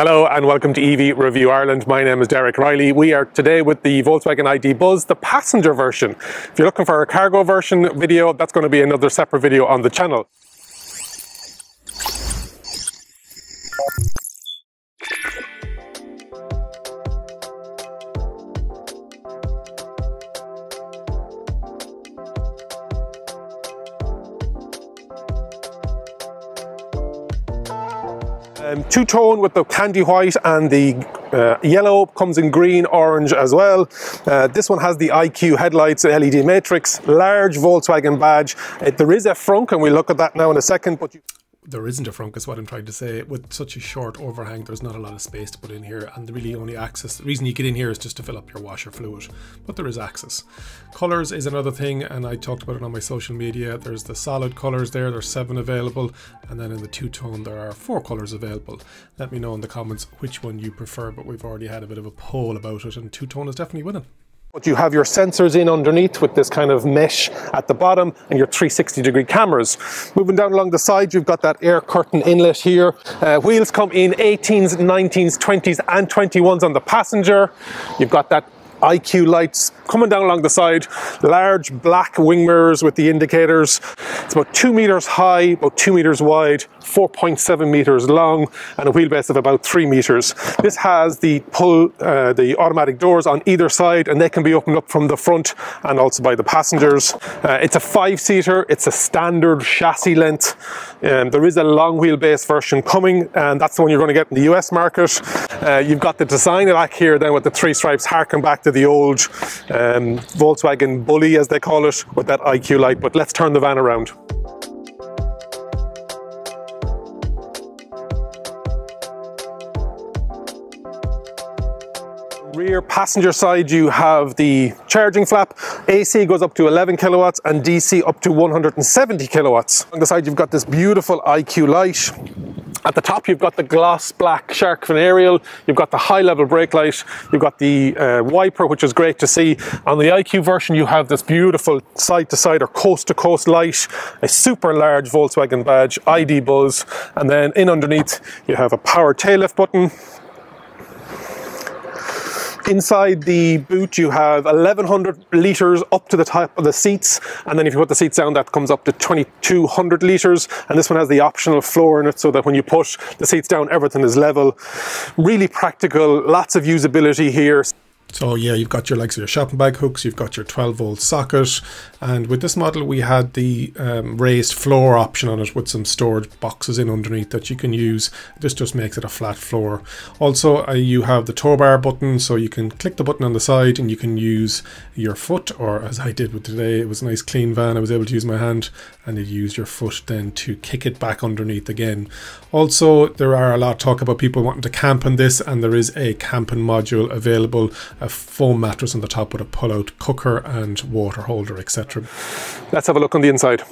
Hello and welcome to EV Review Ireland. My name is Derek Reilly. We are today with the Volkswagen ID Buzz, the passenger version. If you're looking for a cargo version video, that's going to be another separate video on the channel. Um, two-tone with the candy white and the uh, yellow comes in green, orange as well. Uh, this one has the IQ headlights, LED matrix, large Volkswagen badge. Uh, there is a frunk, and we'll look at that now in a second. But there isn't a frunk is what I'm trying to say. With such a short overhang, there's not a lot of space to put in here, and the really only access, the reason you get in here is just to fill up your washer fluid, but there is access. Colors is another thing, and I talked about it on my social media. There's the solid colors there, there's seven available, and then in the two-tone there are four colors available. Let me know in the comments which one you prefer, but we've already had a bit of a poll about it, and two-tone is definitely winning. But you have your sensors in underneath with this kind of mesh at the bottom and your 360 degree cameras. Moving down along the side, you've got that air curtain inlet here. Uh, wheels come in 18s, 19s, 20s and 21s on the passenger. You've got that IQ lights coming down along the side, large black wing mirrors with the indicators. It's about two meters high, about two meters wide, 4.7 meters long, and a wheelbase of about three meters. This has the pull, uh, the automatic doors on either side, and they can be opened up from the front and also by the passengers. Uh, it's a five seater, it's a standard chassis length. Um, there is a long wheelbase version coming, and that's the one you're going to get in the US market. Uh, you've got the design back here then with the three stripes harken back to the old um, Volkswagen Bulli, as they call it, with that IQ light. But let's turn the van around. rear passenger side you have the charging flap AC goes up to 11 kilowatts and DC up to 170 kilowatts on the side you've got this beautiful IQ light at the top, you've got the gloss black shark fin aerial, you've got the high level brake light, you've got the uh, wiper, which is great to see. On the IQ version, you have this beautiful side to side or coast to coast light, a super large Volkswagen badge, ID Buzz, and then in underneath, you have a power tail lift button, Inside the boot, you have 1100 litres up to the top of the seats. And then if you put the seats down, that comes up to 2200 litres. And this one has the optional floor in it so that when you push the seats down, everything is level. Really practical, lots of usability here. So yeah, you've got your likes of your shopping bag hooks, you've got your 12 volt socket, and with this model we had the um, raised floor option on it with some storage boxes in underneath that you can use. This just makes it a flat floor. Also, uh, you have the tow bar button, so you can click the button on the side and you can use your foot, or as I did with today, it was a nice clean van, I was able to use my hand and you use your foot then to kick it back underneath again. Also, there are a lot of talk about people wanting to camp on this, and there is a camping module available a foam mattress on the top with a pull-out cooker and water holder, etc. Let's have a look on the inside.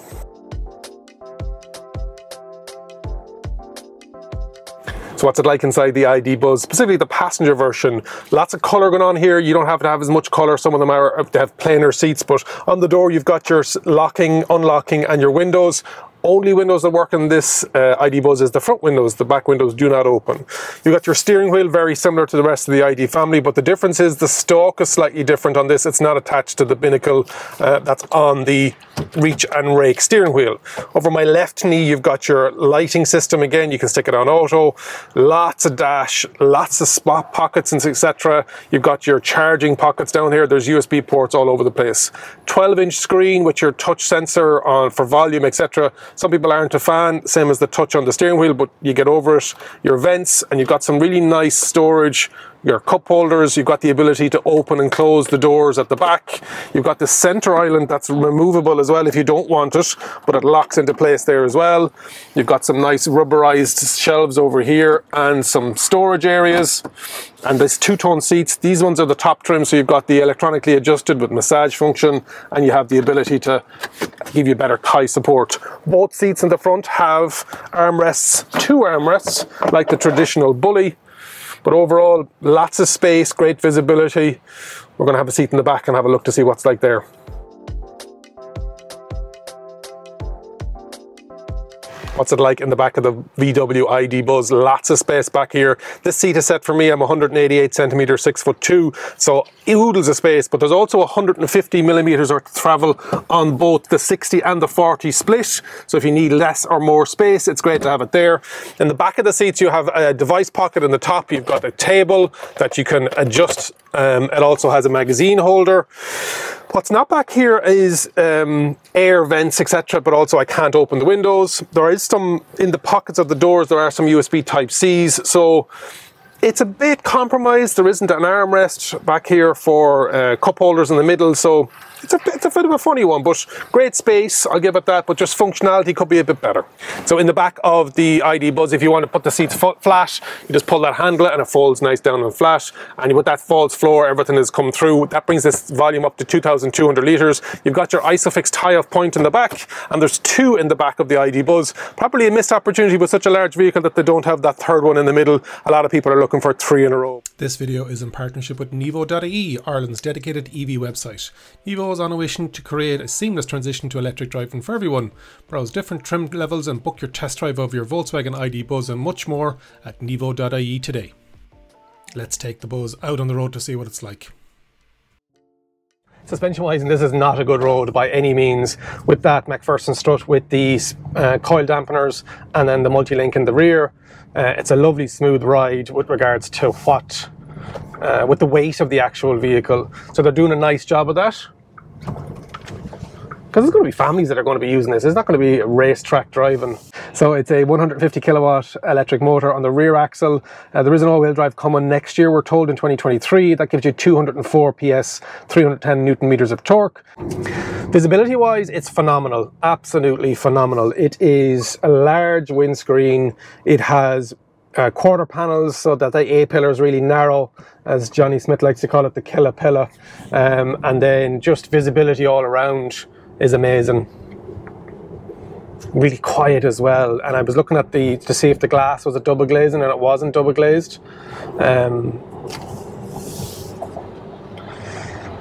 So what's it like inside the ID Buzz, specifically the passenger version? Lots of color going on here. You don't have to have as much color. Some of them are they have plainer seats, but on the door you've got your locking, unlocking, and your windows only windows that work in this uh, ID Buzz is the front windows. The back windows do not open. You've got your steering wheel, very similar to the rest of the ID family, but the difference is the stalk is slightly different on this. It's not attached to the binnacle uh, that's on the reach and rake steering wheel. Over my left knee, you've got your lighting system again. You can stick it on auto. Lots of dash, lots of spot pockets and etc. You've got your charging pockets down here. There's USB ports all over the place. 12 inch screen with your touch sensor on for volume, etc. Some people aren't a fan, same as the touch on the steering wheel, but you get over it. Your vents, and you've got some really nice storage your cup holders, you've got the ability to open and close the doors at the back. You've got the center island that's removable as well if you don't want it, but it locks into place there as well. You've got some nice rubberized shelves over here and some storage areas. And there's two-tone seats. These ones are the top trim, so you've got the electronically adjusted with massage function, and you have the ability to give you better thigh support. Both seats in the front have armrests, two armrests, like the traditional Bulli, but overall, lots of space, great visibility. We're going to have a seat in the back and have a look to see what's like there. What's it like in the back of the VW ID Buzz? Lots of space back here. This seat is set for me. I'm 188 centimeters, six foot two, so oodles of space. But there's also 150 millimeters of travel on both the 60 and the 40 split. So if you need less or more space, it's great to have it there. In the back of the seats, you have a device pocket in the top. You've got a table that you can adjust. Um, it also has a magazine holder. What's not back here is um, air vents, etc. But also I can't open the windows. There is some in the pockets of the doors. There are some USB Type Cs. So it's a bit compromised. There isn't an armrest back here for uh, cup holders in the middle. So it's a, it's a bit of a funny one, but great space, I'll give it that, but just functionality could be a bit better. So in the back of the ID Buzz, if you want to put the seats flat, you just pull that handle and it folds nice down and flat. And with that false floor, everything has come through. That brings this volume up to 2,200 litres. You've got your ISOFIX tie-off point in the back, and there's two in the back of the ID Buzz. Probably a missed opportunity with such a large vehicle that they don't have that third one in the middle. A lot of people are looking for three in a row. This video is in partnership with Nevo.ie, Ireland's dedicated EV website. Nevo is on a mission to create a seamless transition to electric driving for everyone. Browse different trim levels and book your test drive of your Volkswagen ID Buzz and much more at Nevo.ie today. Let's take the Buzz out on the road to see what it's like. Suspension wise, and this is not a good road by any means with that MacPherson strut with these uh, coil dampeners and then the multi-link in the rear. Uh, it's a lovely smooth ride with regards to what uh, with the weight of the actual vehicle. So they're doing a nice job of that because there's going to be families that are going to be using this. It's not going to be racetrack driving. So it's a 150 kilowatt electric motor on the rear axle. Uh, there is an all-wheel drive coming next year, we're told in 2023. That gives you 204 PS, 310 newton meters of torque. Visibility wise, it's phenomenal. Absolutely phenomenal. It is a large windscreen. It has uh, quarter panels so that the A-pillar is really narrow, as Jonny Smith likes to call it, the killer pillar. Um, and then just visibility all around is amazing. Really quiet as well. And I was looking at the to see if the glass was a double glazing, and it wasn't double glazed. Um,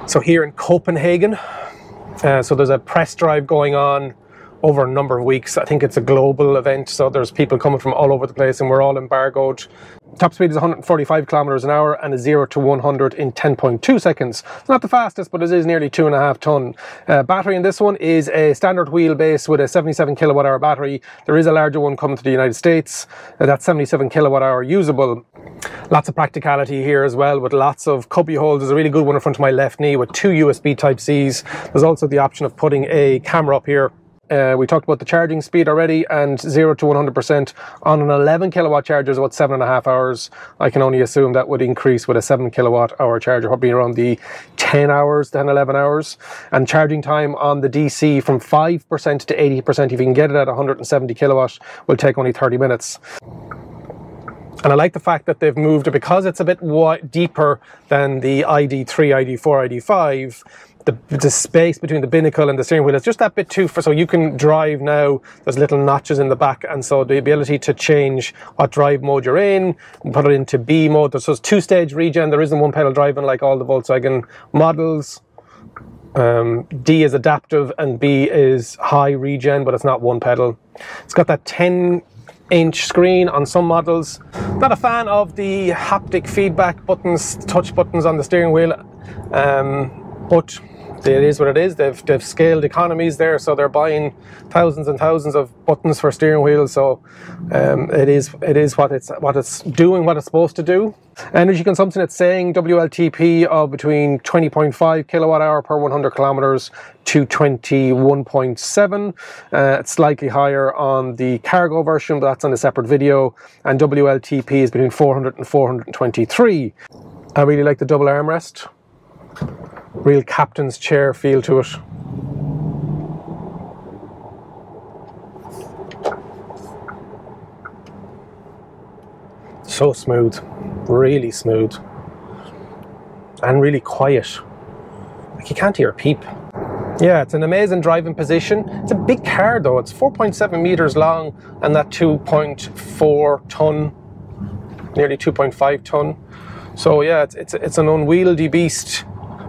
so here in Copenhagen, uh, so there's a press drive going on over a number of weeks. I think it's a global event, so there's people coming from all over the place, and we're all embargoed. Top speed is 145 kilometers an hour and a 0 to 100 in 10.2 seconds. It's not the fastest, but it is nearly two and a half ton. Uh, battery in this one is a standard wheelbase with a 77 kilowatt hour battery. There is a larger one coming to the United States. Uh, that's 77 kilowatt hour usable. Lots of practicality here as well with lots of cubby holes. There's a really good one in front of my left knee with two USB type Cs. There's also the option of putting a camera up here uh, we talked about the charging speed already and 0 to 100% on an 11 kilowatt charger is about seven and a half hours. I can only assume that would increase with a 7 kilowatt hour charger, probably around the 10 hours, 10, 11 hours. And charging time on the DC from 5% to 80%, if you can get it at 170 kilowatt, will take only 30 minutes. And I like the fact that they've moved it because it's a bit deeper than the ID3, ID4, ID5 the, the space between the binnacle and the steering wheel is just that bit too far. So you can drive now, there's little notches in the back. And so the ability to change what drive mode you're in, put it into B mode. So it's two stage regen. There isn't one pedal driving like all the Volkswagen models. Um, D is adaptive and B is high regen, but it's not one pedal. It's got that 10 inch screen on some models. Not a fan of the haptic feedback buttons, touch buttons on the steering wheel, um, but it is what it is. They've they've scaled economies there, so they're buying thousands and thousands of buttons for steering wheels. So um, it is it is what it's what it's doing, what it's supposed to do. Energy consumption, it's saying WLTP of between 20.5 kilowatt hour per 100 kilometers to 21.7. Uh, it's slightly higher on the cargo version, but that's on a separate video. And WLTP is between 400 and 423. I really like the double armrest real captain's chair feel to it. So smooth, really smooth, and really quiet. Like you can't hear a peep. Yeah, it's an amazing driving position. It's a big car though. It's 4.7 meters long and that 2.4 ton, nearly 2.5 ton. So yeah, it's, it's, it's an unwieldy beast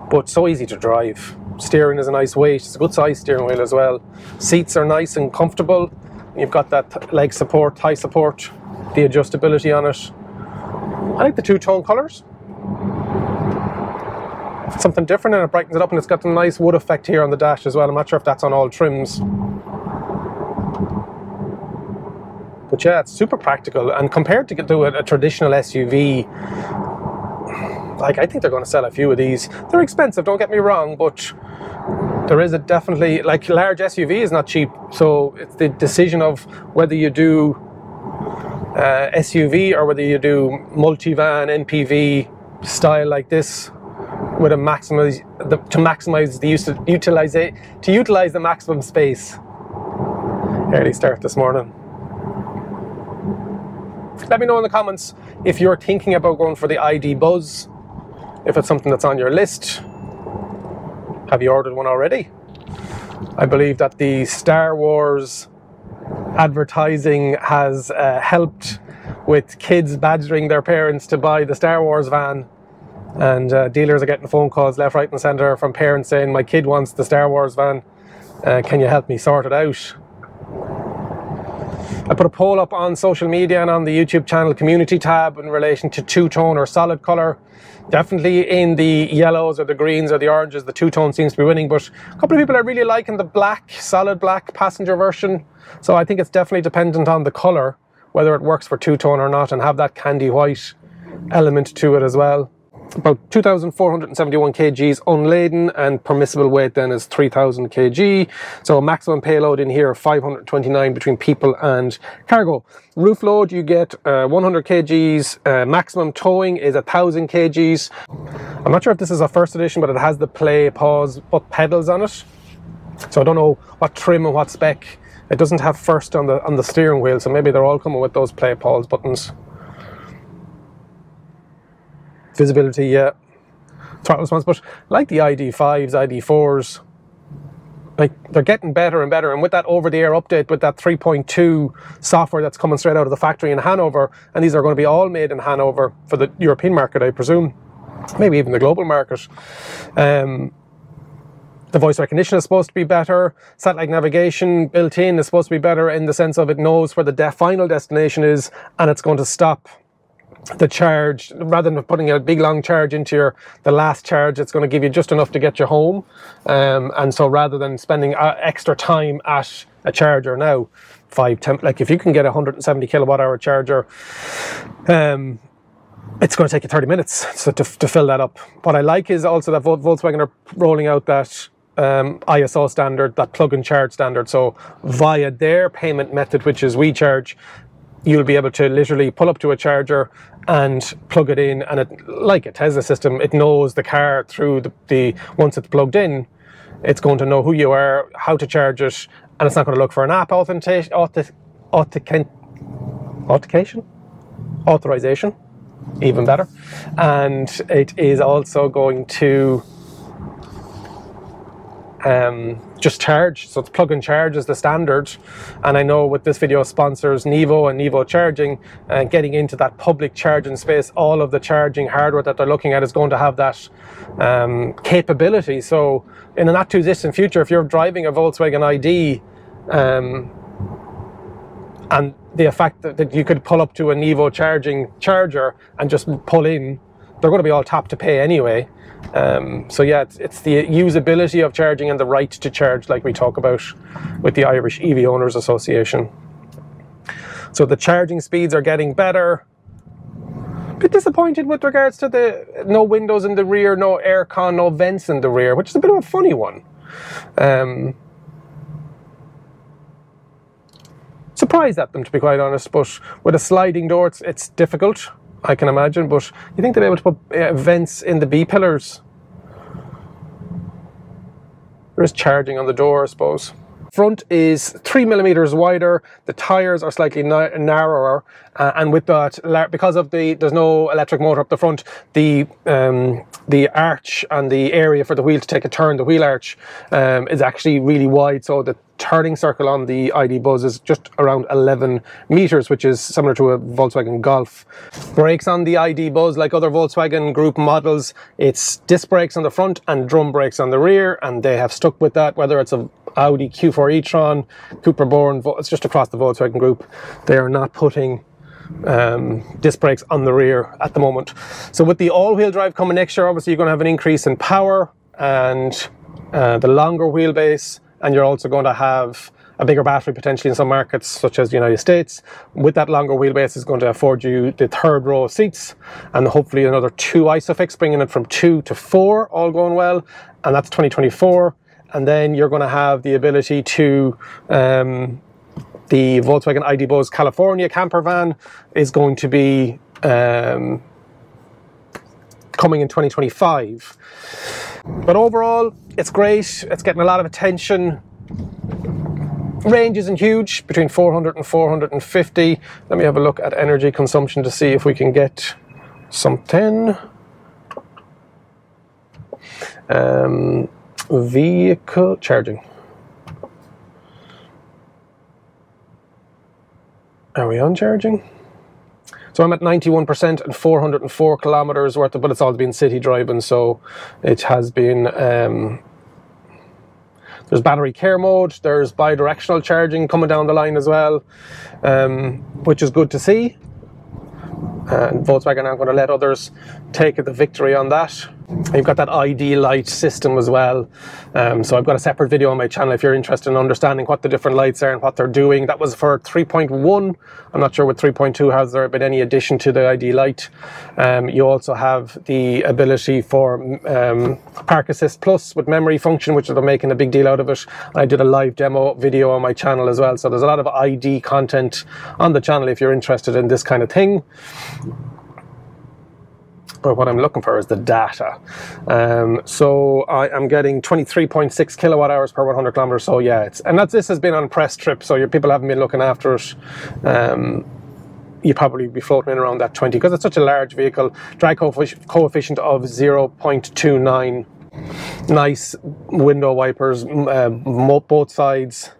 but so easy to drive. Steering is a nice weight, it's a good size steering wheel as well. Seats are nice and comfortable. You've got that leg support, thigh support, the adjustability on it. I like the two-tone colours. Something different and it brightens it up and it's got a nice wood effect here on the dash as well. I'm not sure if that's on all trims. But yeah, it's super practical and compared to, to a, a traditional SUV, like I think they're going to sell a few of these. They're expensive, don't get me wrong, but there is a definitely like large SUV is not cheap. So it's the decision of whether you do uh, SUV or whether you do multivan MPV style like this with a maximize the, to maximize the use of, utilize it to utilize the maximum space. Early start this morning. Let me know in the comments if you're thinking about going for the ID Buzz, if it's something that's on your list. Have you ordered one already? I believe that the Star Wars advertising has uh, helped with kids badgering their parents to buy the Star Wars van. And uh, dealers are getting phone calls left, right, and centre from parents saying, My kid wants the Star Wars van. Uh, can you help me sort it out? I put a poll up on social media and on the YouTube channel community tab in relation to two-tone or solid colour. Definitely in the yellows or the greens or the oranges, the two-tone seems to be winning, but a couple of people are really liking the black, solid black passenger version. So I think it's definitely dependent on the colour, whether it works for two-tone or not, and have that candy white element to it as well about 2,471 kgs unladen and permissible weight then is 3,000 kg. So maximum payload in here 529 between people and cargo. Roof load you get uh, 100 kgs, uh, maximum towing is 1,000 kgs. I'm not sure if this is a first edition but it has the play, pause, but pedals on it. So I don't know what trim and what spec. It doesn't have first on the on the steering wheel so maybe they're all coming with those play, pause buttons. Visibility, yeah. Throttle response, but like the ID5s, ID4s, like they're getting better and better. And with that over-the-air update, with that 3.2 software that's coming straight out of the factory in Hanover, and these are going to be all made in Hanover for the European market, I presume, maybe even the global market. Um, the voice recognition is supposed to be better. Satellite navigation built in is supposed to be better in the sense of it knows where the de final destination is and it's going to stop the charge rather than putting a big long charge into your the last charge it's going to give you just enough to get you home um, and so rather than spending uh, extra time at a charger now five ten like if you can get a 170 kilowatt hour charger um, it's going to take you 30 minutes so to, to fill that up what i like is also that volkswagen are rolling out that um, ISO standard, that plug and charge standard. So via their payment method, which is WeCharge, you'll be able to literally pull up to a charger and plug it in and it like it has a Tesla system it knows the car through the, the once it's plugged in it's going to know who you are how to charge it and it's not going to look for an app authentication authentication? Authorization? Even better. And it is also going to um, just charge. So it's plug and charge is the standard. And I know with this video sponsors Nevo and Nevo charging and uh, getting into that public charging space, all of the charging hardware that they're looking at is going to have that um, capability. So in a not too distant future, if you're driving a Volkswagen ID um, and the fact that, that you could pull up to a Nevo charging charger and just pull in, they're going to be all tap to pay anyway. Um, so yeah, it's, it's, the usability of charging and the right to charge, like we talk about with the Irish EV Owners Association. So the charging speeds are getting better. Bit disappointed with regards to the no windows in the rear, no aircon, no vents in the rear, which is a bit of a funny one. Um, surprised at them, to be quite honest. But with a sliding door, it's, it's difficult. I can imagine, but you think they'll be able to put uh, vents in the B pillars? There is charging on the door, I suppose. Front is three millimeters wider. The tires are slightly narrower, uh, and with that, because of the there's no electric motor up the front, the um, the arch and the area for the wheel to take a turn, the wheel arch, um, is actually really wide, so the turning circle on the ID Buzz is just around 11 meters, which is similar to a Volkswagen Golf. Brakes on the ID Buzz, like other Volkswagen Group models, it's disc brakes on the front and drum brakes on the rear, and they have stuck with that, whether it's a Audi Q4 e-tron, Cupra Born, it's just across the Volkswagen Group. They are not putting um, disc brakes on the rear at the moment. So with the all-wheel drive coming next year, obviously you're going to have an increase in power and uh, the longer wheelbase, and you're also going to have a bigger battery potentially in some markets such as the United States. With that longer wheelbase is going to afford you the third row of seats and hopefully another two ISOFIX, bringing it from two to four, all going well. And that's 2024. And then you're going to have the ability to um, the Volkswagen ID Buzz California camper van is going to be um, coming in 2025. But overall, it's great. It's getting a lot of attention. Range isn't huge, between 400 and 450. Let me have a look at energy consumption to see if we can get something. Um, vehicle charging. Are we on charging? So I'm at 91% and 404 kilometers worth of, but it's all been city driving, so it has been. Um, there's battery care mode, there's bi-directional charging coming down the line as well, um, which is good to see. And Volkswagen aren't going to let others take the victory on that. You've got that ID light system as well. Um, so I've got a separate video on my channel if you're interested in understanding what the different lights are and what they're doing. That was for 3.1. I'm not sure with 3.2 has there been any addition to the ID light. Um, you also have the ability for um, Park Assist Plus with memory function, which they're making a big deal out of it. I did a live demo video on my channel as well. So there's a lot of ID content on the channel if you're interested in this kind of thing but what I'm looking for is the data. Um, so I am getting 23.6 kilowatt hours per 100 kilometers. So yeah, it's, and that's this has been on press trip, so your people haven't been looking after it. Um, you probably be floating in around that 20 because it's such a large vehicle. Drag coefficient of 0.29. Nice window wipers, uh, both sides.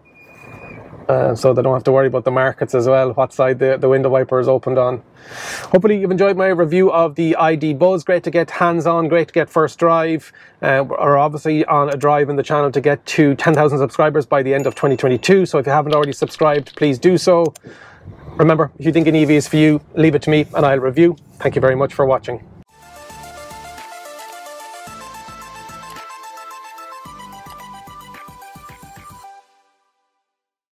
Uh, so they don't have to worry about the markets as well, what side the, the window wiper is opened on. Hopefully you've enjoyed my review of the ID Buzz. Great to get hands-on, great to get first drive. Uh, we're obviously on a drive in the channel to get to 10,000 subscribers by the end of 2022. So if you haven't already subscribed, please do so. Remember, if you think an EV is for you, leave it to me and I'll review. Thank you very much for watching.